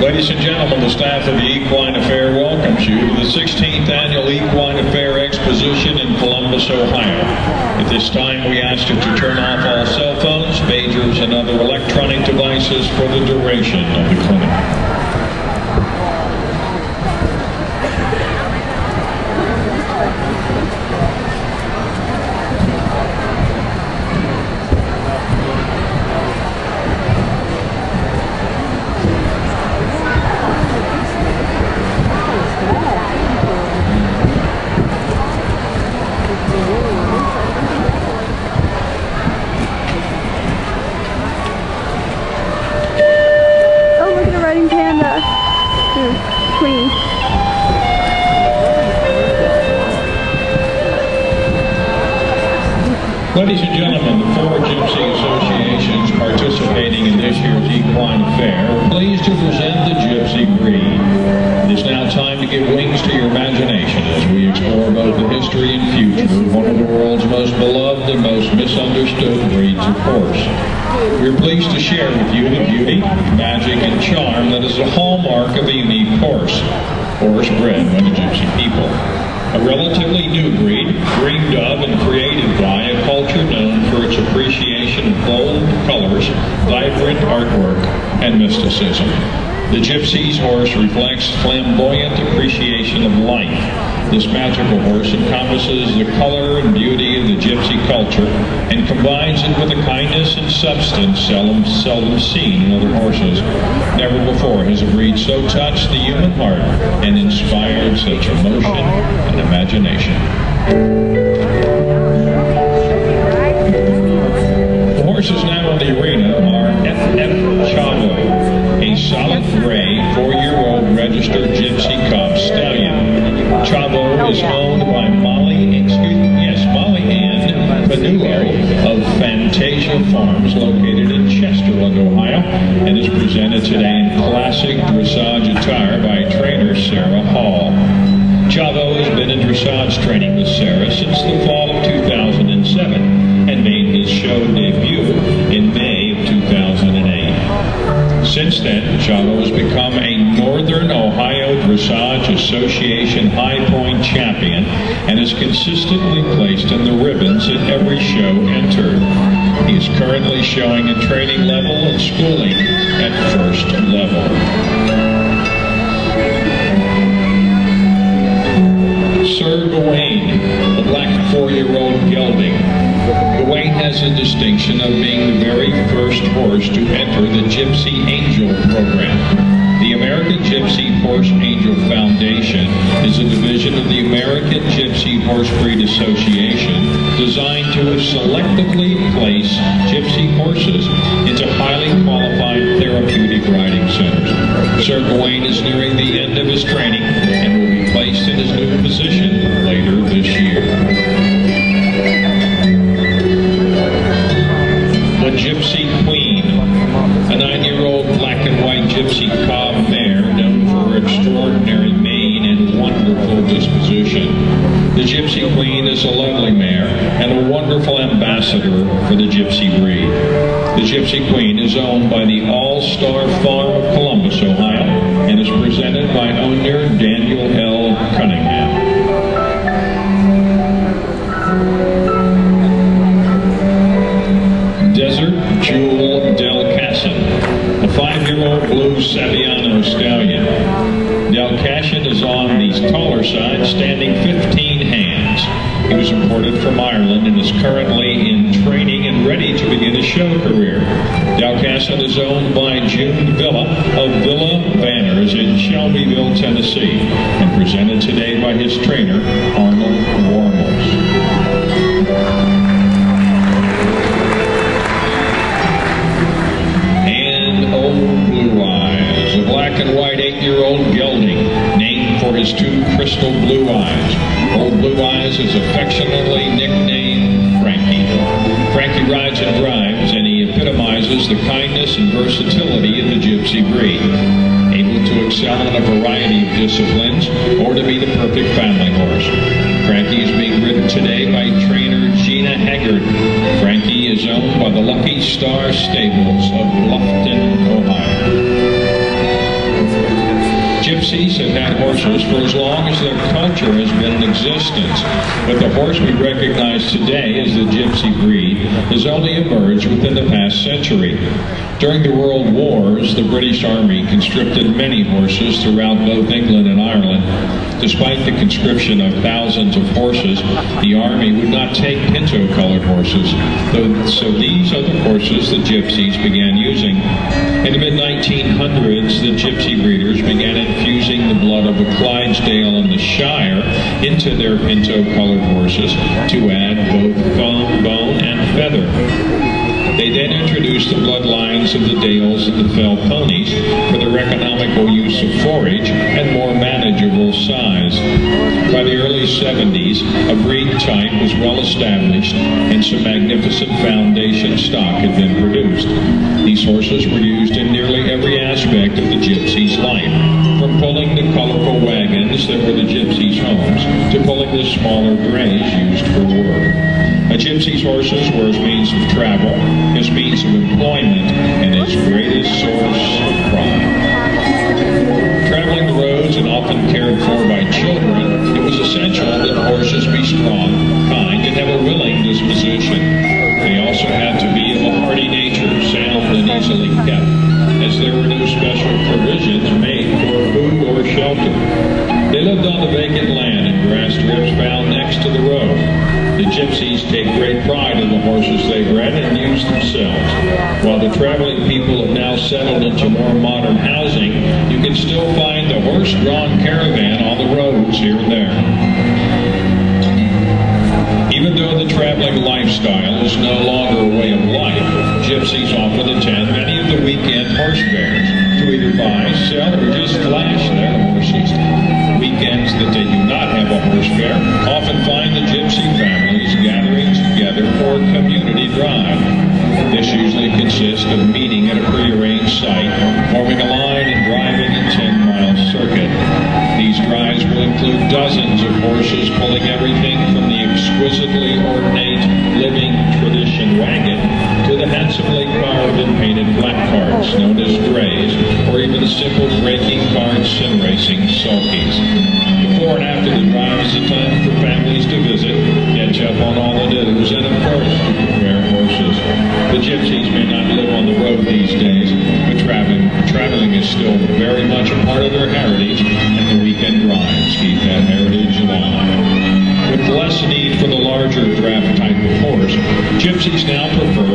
Ladies and gentlemen, the staff of the Equine Affair welcomes you to the 16th Annual Equine Affair Exposition in Columbus, Ohio. At this time, we ask you to turn off all cell phones, pagers, and other electronic devices for the duration of the clinic. Ladies and gentlemen, the four gypsy associations participating in this year's Equine Affair pleased to present the Gypsy Breed. It is now time to give wings to your imagination as we explore both the history and future of one of the world's most beloved and most misunderstood breeds of horse. We are pleased to share with you the beauty, magic, and charm that is the hallmark of a unique horse, horse bred by the gypsy people. A relatively new breed, dreamed of and created by vibrant artwork, and mysticism. The gypsy's horse reflects flamboyant appreciation of life. This magical horse encompasses the color and beauty of the gypsy culture and combines it with a kindness and substance seldom, seldom seen in other horses. Never before has a breed so touched the human heart and inspired such emotion and imagination. Horses now in the arena are FF Chavo, a solid gray four-year-old registered gypsy cob stallion. Chavo is owned by Molly, excuse me, yes, Molly Ann Panulo of Fantasia Farms located in Chesterland, Ohio, and is presented today in classic dressage attire by trainer Sarah Hall. Chavo has been in dressage training with Sarah since the fall of 2007 and made his show debut Has become a Northern Ohio Dressage Association High Point champion and is consistently placed in the ribbons at every show entered. He is currently showing a training level and schooling at first level. Sir Gawain, the black four-year-old gelding. The distinction of being the very first horse to enter the Gypsy Angel program. The American Gypsy Horse Angel Foundation is a division of the American Gypsy Horse Breed Association designed to selectively place gypsy horses into highly qualified therapeutic riding centers. Sir Gawain is nearing the end of his training and will be placed in his new position later wonderful ambassador for the gypsy breed. The Gypsy Queen is owned by the All-Star Farm of Columbus, Ohio, and is presented by owner Daniel L. Cunningham. To begin his show career. Cassin is owned by June Villa of Villa Banners in Shelbyville, Tennessee, and presented today by his trainer, Arnold Warmels. and Old Blue Eyes, a black and white eight-year-old gelding named for his two crystal blue eyes. Old Blue Eyes is affectionately nicknamed the kindness and versatility of the gypsy breed. Able to excel in a variety of disciplines or to be the perfect family horse. Frankie is being ridden today by trainer Gina Haggard. Frankie is owned by the Lucky Star Stables of Bluffton, gypsies have had horses for as long as their culture has been in existence, but the horse we recognize today as the gypsy breed has only emerged within the past century. During the World Wars, the British Army conscripted many horses throughout both England and Ireland. Despite the conscription of thousands of horses, the Army would not take pinto-colored horses, so these are the horses the gypsies began using. In the mid-1900s, the gypsy breeders began the blood of the Clydesdale and the Shire into their pinto-colored horses to add both bone, bone and feather. They then introduced the bloodlines of the Dales and the Fell ponies for their economical use of forage and more manageable size. By the early 70s, a breed type was well established and some magnificent foundation stock had been produced. These horses were used in nearly every aspect of the gypsy's life, from pulling the colorful wagons that were the gypsies' homes to pulling the smaller drays used for work. A gypsy's horses were his means of travel, his means of employment, horses be strong, kind, and have a willing disposition. They also had to be of a hardy nature, sound and easily kept, as there were no special provisions made for food or shelter. They lived on the vacant land and grass strips found next to the road. The gypsies take great pride in the horses they bred and use themselves. While the traveling people have now settled into more modern housing, you can still find the horse-drawn caravan on the roads here and there. Drive. This usually consists of meeting at a prearranged site, forming a line and driving a 10-mile circuit. These drives will include dozens of horses pulling everything from the exquisitely ornate living tradition wagon to the handsomely carved and painted black carts known as drays, or even the simple breaking cart sim racing sulkies. Still very much a part of their heritage, and the weekend drives keep that heritage alive. With less need for the larger draft type of horse, gypsies now prefer